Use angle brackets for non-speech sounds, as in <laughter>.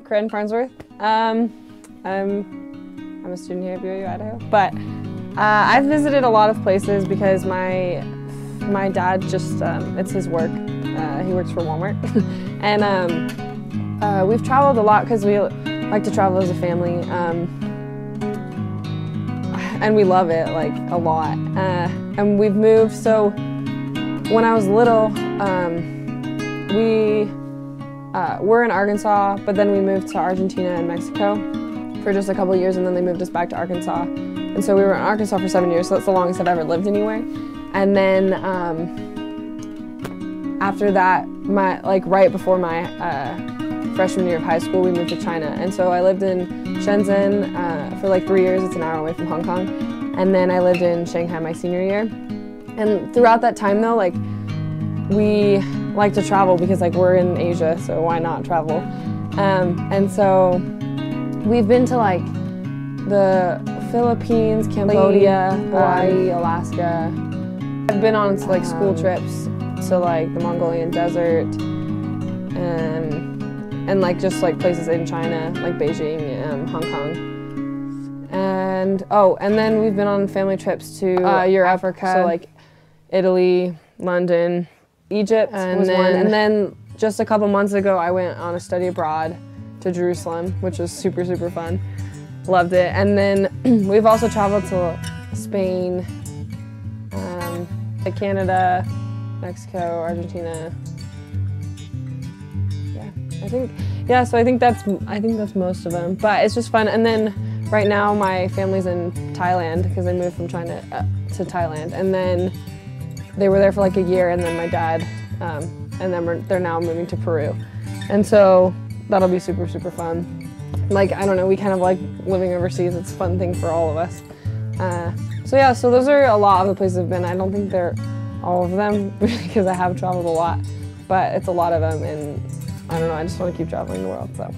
I'm Coryne Farnsworth. Um, I'm, I'm a student here at BYU, Idaho. But uh, I've visited a lot of places because my my dad just, um, it's his work. Uh, he works for Walmart. <laughs> and um, uh, we've traveled a lot because we like to travel as a family. Um, and we love it like a lot. Uh, and we've moved, so when I was little, um, we uh, we were in Arkansas, but then we moved to Argentina and Mexico for just a couple years, and then they moved us back to Arkansas. And so we were in Arkansas for seven years, so that's the longest I've ever lived anywhere. And then um, after that, my like right before my uh, freshman year of high school, we moved to China. And so I lived in Shenzhen uh, for like three years. It's an hour away from Hong Kong. And then I lived in Shanghai my senior year. And throughout that time though, like we like to travel because like we're in Asia, so why not travel? Um, and so we've been to like the Philippines, Cambodia, Hawaii, Alaska. I've been on like school trips to like the Mongolian desert and and like just like places in China, like Beijing and Hong Kong. And oh, and then we've been on family trips to uh, Europe, Africa, so like Italy, London, Egypt, and then one. and then just a couple months ago, I went on a study abroad to Jerusalem, which was super super fun. Loved it. And then <clears throat> we've also traveled to Spain, um, Canada, Mexico, Argentina. Yeah, I think yeah. So I think that's I think that's most of them. But it's just fun. And then right now my family's in Thailand because I moved from China uh, to Thailand, and then they were there for like a year, and then my dad, um, and then they're now moving to Peru, and so that'll be super super fun. Like I don't know, we kind of like living overseas. It's a fun thing for all of us. Uh, so yeah, so those are a lot of the places I've been. I don't think they're all of them <laughs> because I have traveled a lot, but it's a lot of them, and I don't know. I just want to keep traveling the world. So.